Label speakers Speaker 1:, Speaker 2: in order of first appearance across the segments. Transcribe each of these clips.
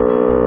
Speaker 1: you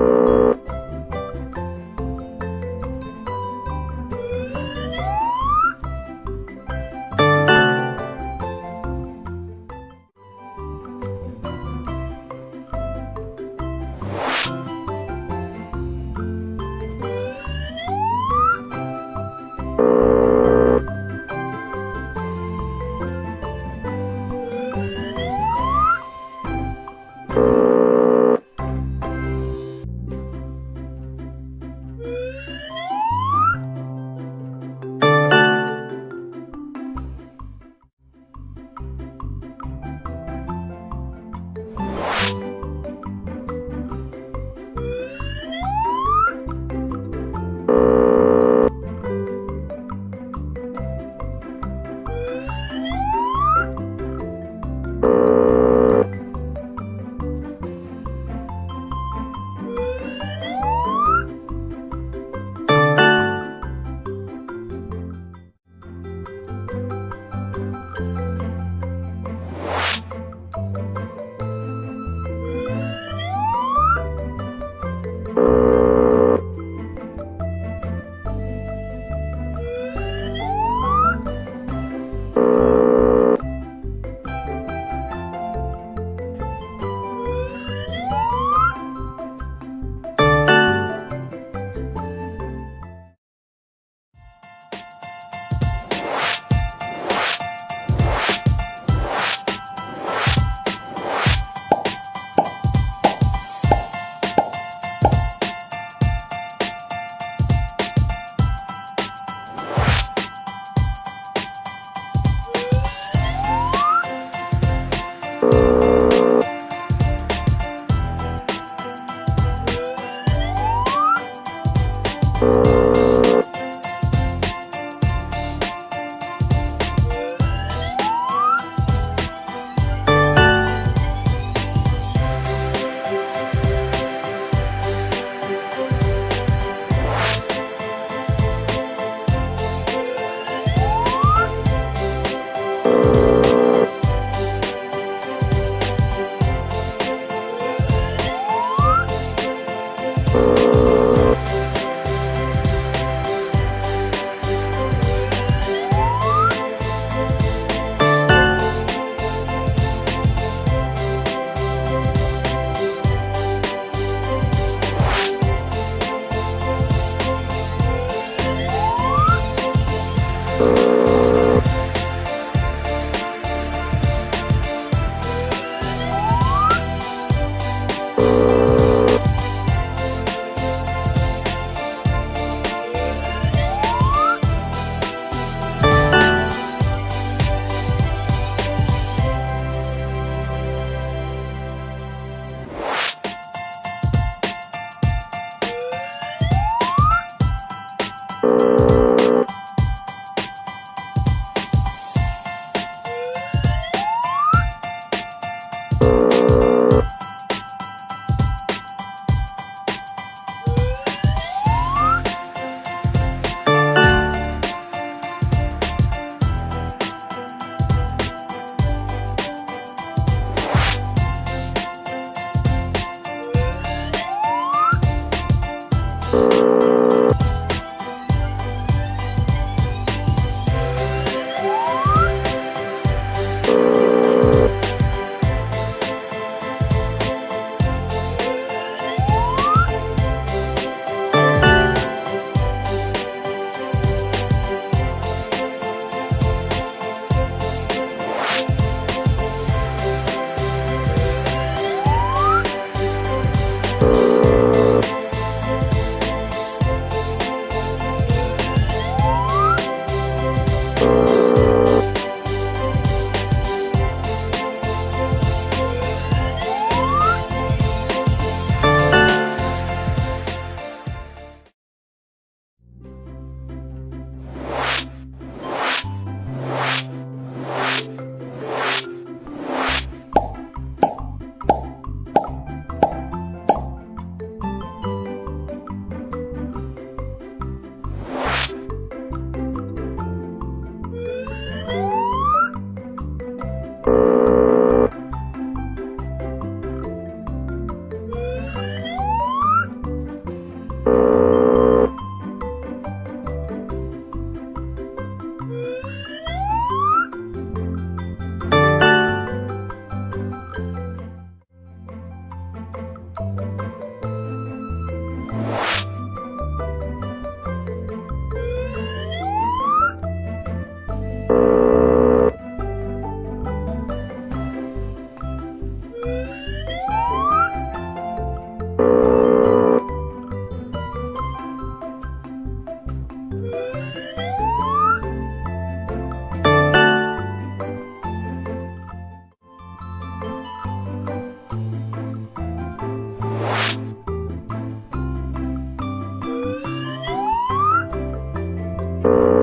Speaker 1: Thank you.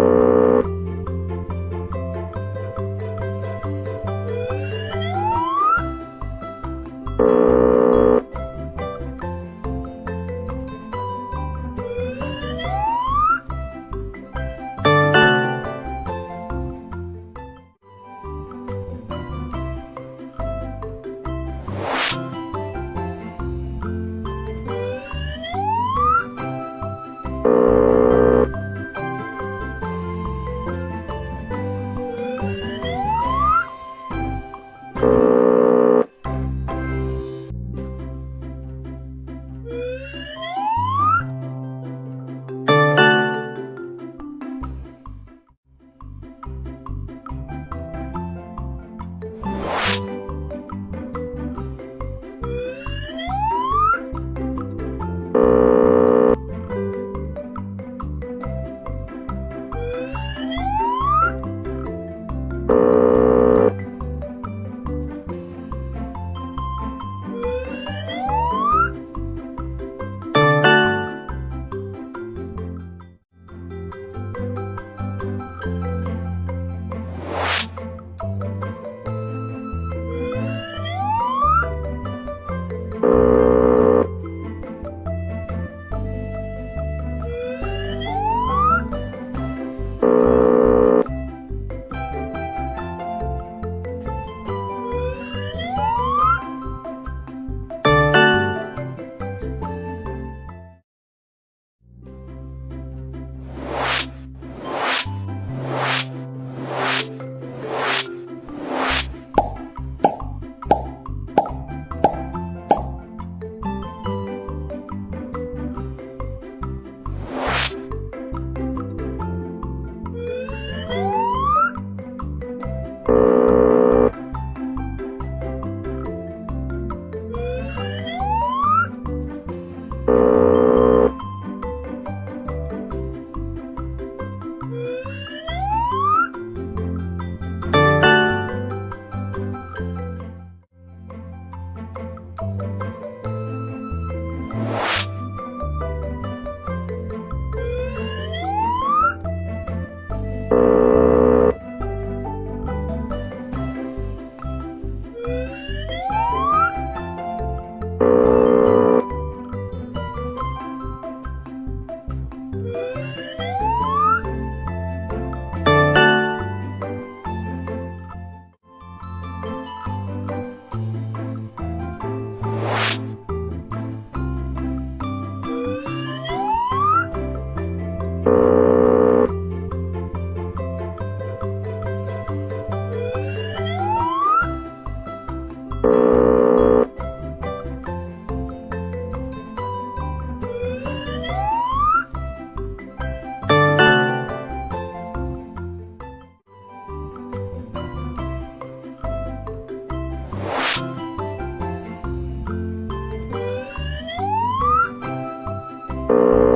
Speaker 1: Uh...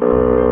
Speaker 1: Música